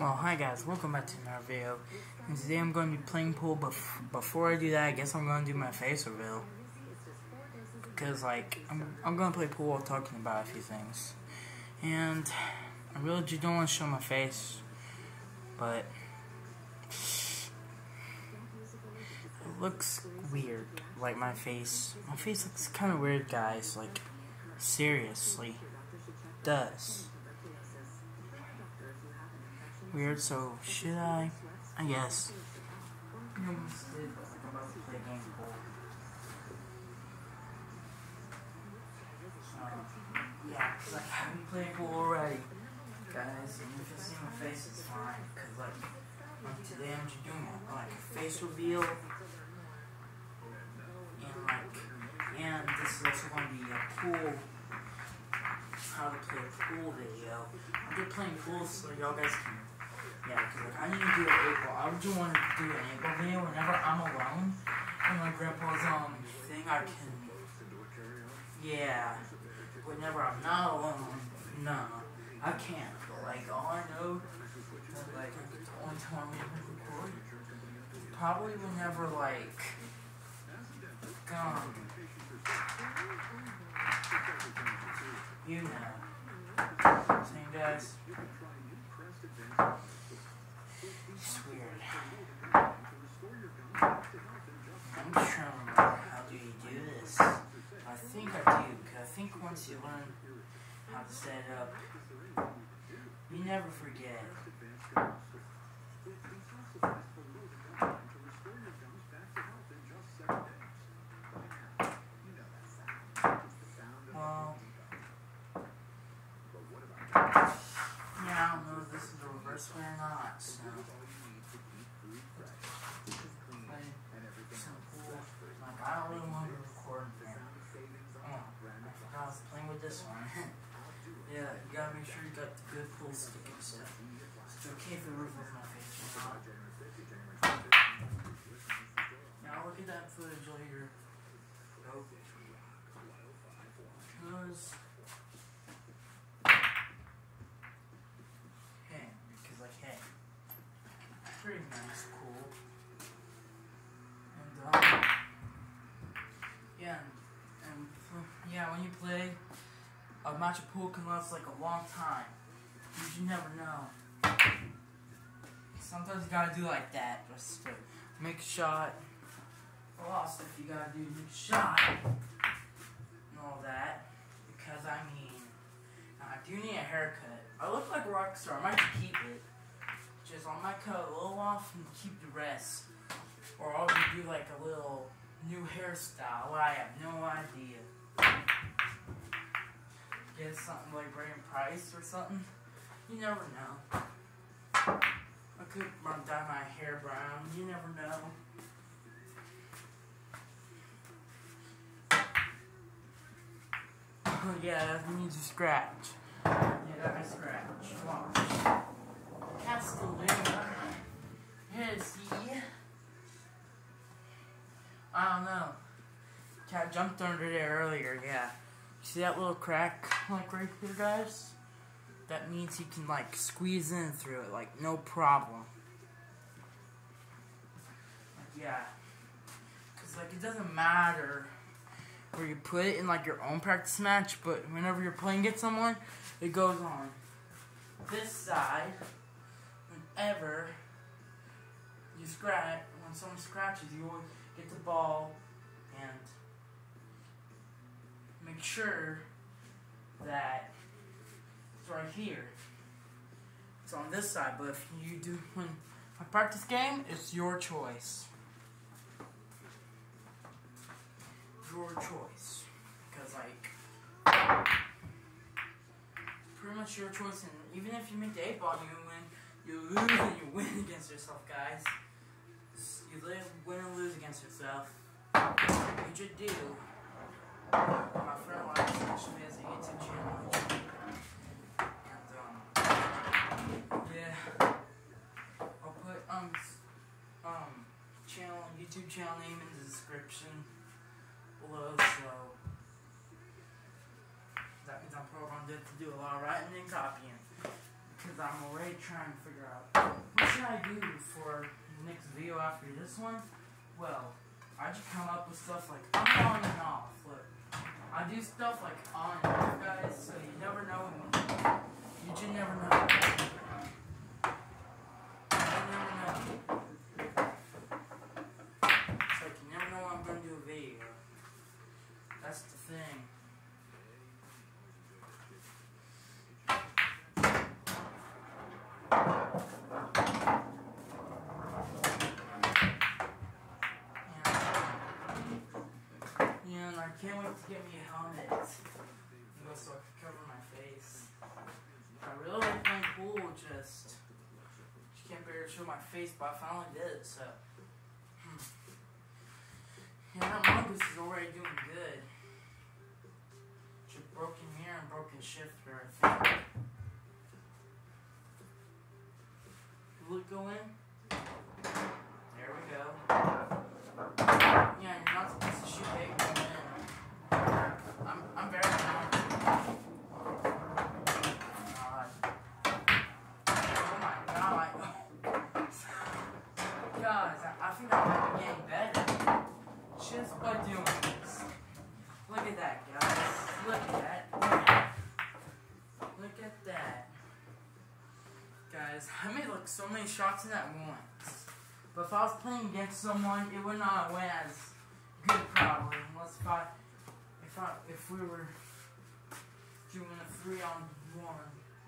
Well, hi guys, welcome back to another video. And today I'm going to be playing pool, but before I do that, I guess I'm going to do my face reveal. Because, like, I'm, I'm going to play pool while talking about a few things. And I really just don't want to show my face, but it looks weird. Like, my face, my face looks kind of weird, guys. Like, seriously, does weird, so should I? I guess. Yeah, I haven't played pool already, guys, and if you see my face, it's fine, cause like, today I'm just doing it, like a face reveal, and like, and this is also going to be a pool, how to play a pool video. I'm just playing pool so y'all guys can yeah, because I need to do an April. I would just want to do an April video whenever I'm alone in my grandpa's um thing. I can. Yeah. Whenever I'm not alone, no, I can't. Like all I know, that, like the only time I'm record, probably whenever like, um, you know, same guys. It's weird. I'm trying to remember how do you do this. I think I do, because I think once you learn how to set it up, you never forget. Well, yeah, I don't know if this is the reverse way or not, so. Like, I don't really want to record there. Oh, I forgot I was playing with this one. yeah, you gotta make sure you got the good pool stick and stuff. It's okay if it reveals my face. Now look at that footage later. Because... Hey, because like, hey, pretty nice, cool. And, um, yeah, and, and yeah, when you play, a match of pool can last like a long time. You never know. Sometimes you gotta do like that, just to make a shot. A lot stuff you gotta do make a shot. And all that. Because, I mean, I do need a haircut. I look like a rock star. I might keep it. Just I might cut a little off and keep the rest. Or I'll do like a little new hairstyle. I have no idea. Get something like Brian Price or something. You never know. I could run dye my hair brown. You never know. Oh yeah, that needs a scratch. Yeah, that scratch. Watch. Castelluna. Yeah, see? I don't know. Cat jumped under there earlier, yeah. See that little crack, like right here, guys? That means you can, like, squeeze in through it, like, no problem. Like, yeah. Because, like, it doesn't matter where you put it in, like, your own practice match, but whenever you're playing against someone, it goes on this side whenever you scratch, when someone scratches, you always get the ball and make sure that it's right here. It's on this side, but if you do when a practice game, it's your choice. Your choice. Because like pretty much your choice and even if you make the eight ball you win, you lose and you win against yourself, guys. You live, win and lose against yourself. What you just do. My friend Lars actually has a YouTube channel. And, um, yeah. I'll put, um, um, channel, YouTube channel name in the description below, so that means I'm programmed to do a lot of writing and copying. because I'm already trying to figure out what should I do for the next video after this one. Well, I just come up with stuff like I'm on and off. Look, I do stuff like on guys, so you never know. You just never know. You never know. It's like you never know when I'm gonna do a video. That's the thing. Yeah, and I can't wait to get me a helmet. You know, so I can cover my face. I really like playing pool, just just can't bear to show my face, but I finally did it, so. hmm. Yeah, that mongoose is already doing good. Just broken mirror and broken shifter, I think. Look, go in. There we go. Yeah, you're not supposed to shoot big going in. I'm, I'm very talented. God. Oh my god. Guys, I, I think I might be getting better. Look at that, guys. Look at that. Look at that. Guys, I made like so many shots in that once. But if I was playing against someone, it would not went as good probably. Unless if I if I if we were doing a three on one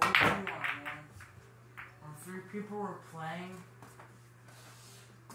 or two on one. Or three people were playing.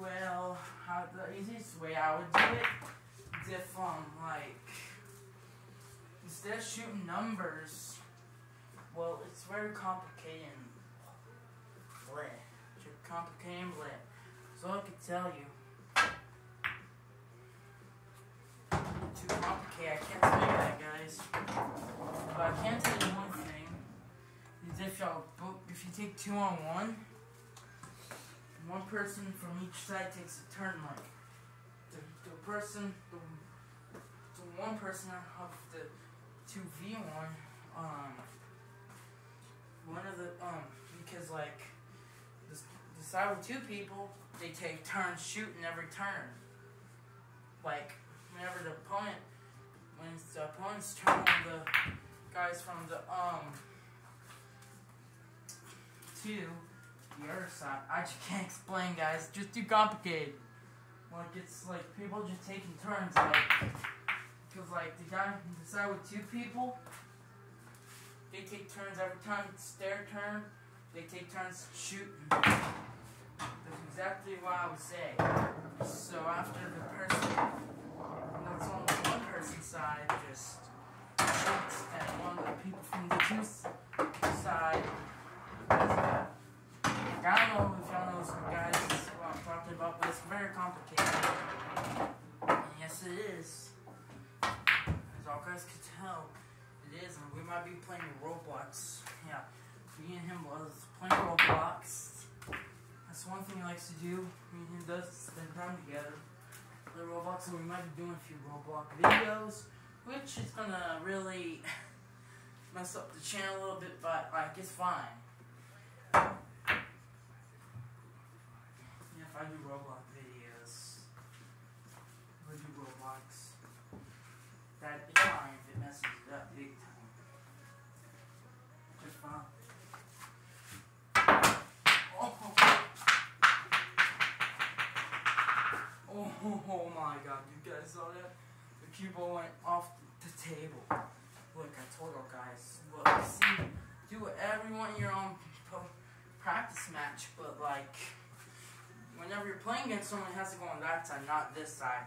Well, how the easiest way I would do it if um like instead of shooting numbers, well it's very complicated bleh. It's complicated bleh. So I could tell you. Too complicated. I can't tell you that, guys. But I can tell you one thing. Is if y'all if you take two on one, one person from each side takes a turn. Like person, the, the one person of the two v one, um, one of the um, because like the, side with two people, they take turns shooting every turn. Like whenever the opponent, when the opponent's turn, the guys from the um two, the other side. I just can't explain, guys. Just too complicated. Like it's like people just taking turns, like because like the guy the side with two people, they take turns every time it's their turn. They take turns shooting. That's exactly what I would say. So after the person that's on one person's side just shoots at one of the people from the two side. I don't know But it's very complicated. And yes, it is. As all guys can tell, it is, and we might be playing Roblox. Yeah, me and him was playing Roblox. That's one thing he likes to do. Me and him does spend time together. Play Roblox, and we might be doing a few Roblox videos, which is gonna really mess up the channel a little bit, but like it's fine. Yeah, I do Roblox videos, I do Roblox, that if it messes it up big time. Just fine. Oh. Oh, my god, you guys saw that? The cube went off the table. Look, I told you guys, look, see, do whatever you want in your own practice match, but like, whenever you're playing against someone, it has to go on that side, not this side.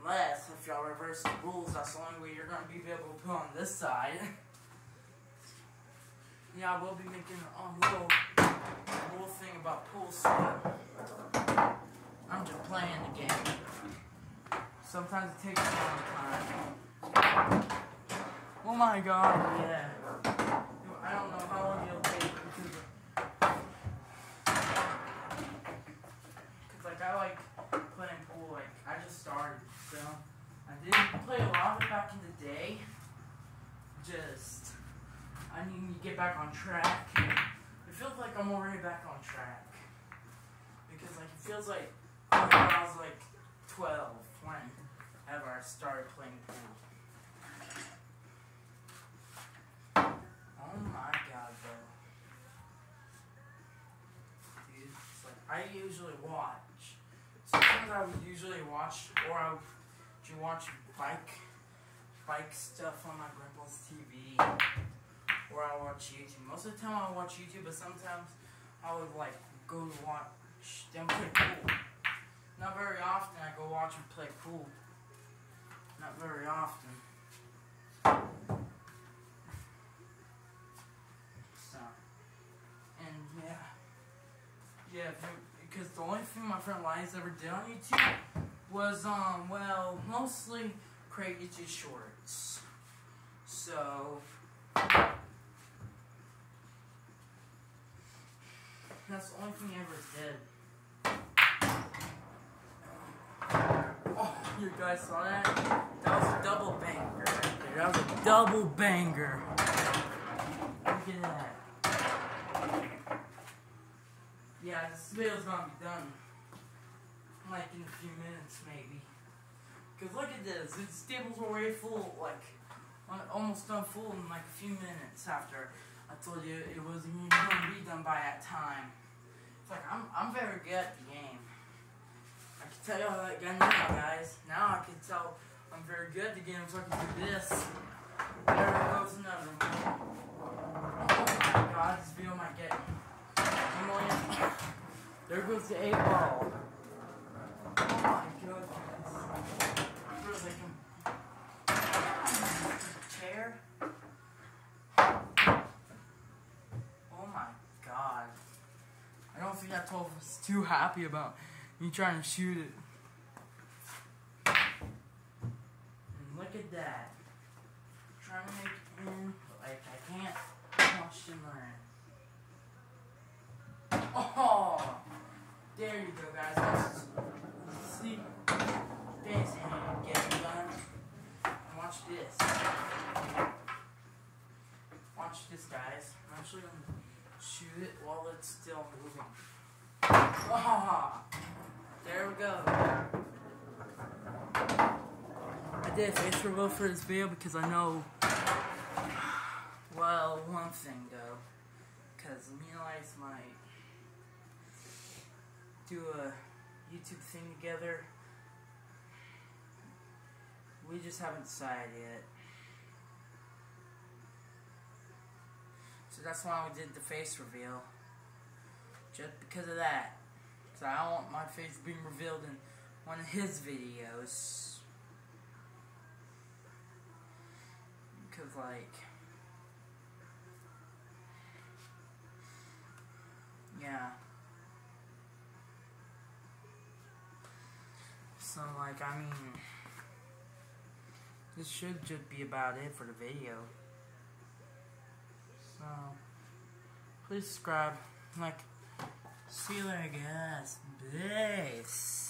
Unless, if y'all reverse the rules, that's the only way you're going to be able to put on this side. yeah, I will be making a um, little, little thing about pool stuff. I'm just playing the game. Sometimes it takes a long time. Oh my god, yeah. I don't know how long it'll take because Cause like I like playing pool, like I just started, so I didn't play a lot of it back in the day. Just I need to get back on track. It feels like I'm already back on track. Because like it feels like when I was like 12 whenever I started playing pool. Oh my god, though. Dude, it's like I usually watch. Sometimes I would usually watch, or I would you watch bike, bike stuff on my grandpa's TV, or I watch YouTube. Most of the time I watch YouTube, but sometimes I would like go watch them play pool. Not very often I go watch them play pool. Not very often. So, and yeah, yeah, because the only thing my friend Liza ever did on YouTube was, um, well, mostly create YouTube shorts. So, that's the only thing he ever did. Oh, you guys saw that? That was a double banger right there. That was a double banger. Look at that. Yeah, this video's gonna be done. Like in a few minutes, maybe. Cause look at this, its stable's already full, like, almost done full in like a few minutes after I told you it wasn't even gonna be done by that time. It's like, I'm, I'm very good at the game. I can tell y'all that gun now, guys. Now I can tell I'm very good at the game, so I can do this. There goes another one. Oh my god, this video might get annoying. There goes the eight ball. Oh my goodness. Feels like I'm chair. Oh my god. I don't think that 12 was too happy about me trying to shoot it. And look at that. trying to make it in, but like I can't watch him learn. Oh! There you go, guys. Let's see this hand getting done. And watch this. Watch this, guys. I'm actually going to shoot it while it's still moving. Oh, there we go. I did a for this video because I know, well, one thing though. Because me and Elias might do a YouTube thing together. We just haven't decided yet. So that's why we did the face reveal. Just because of that. So I don't want my face being revealed in one of his videos. Because like... Yeah. So, like, I mean, this should just be about it for the video. So, please subscribe, like, see you later, guys. Peace.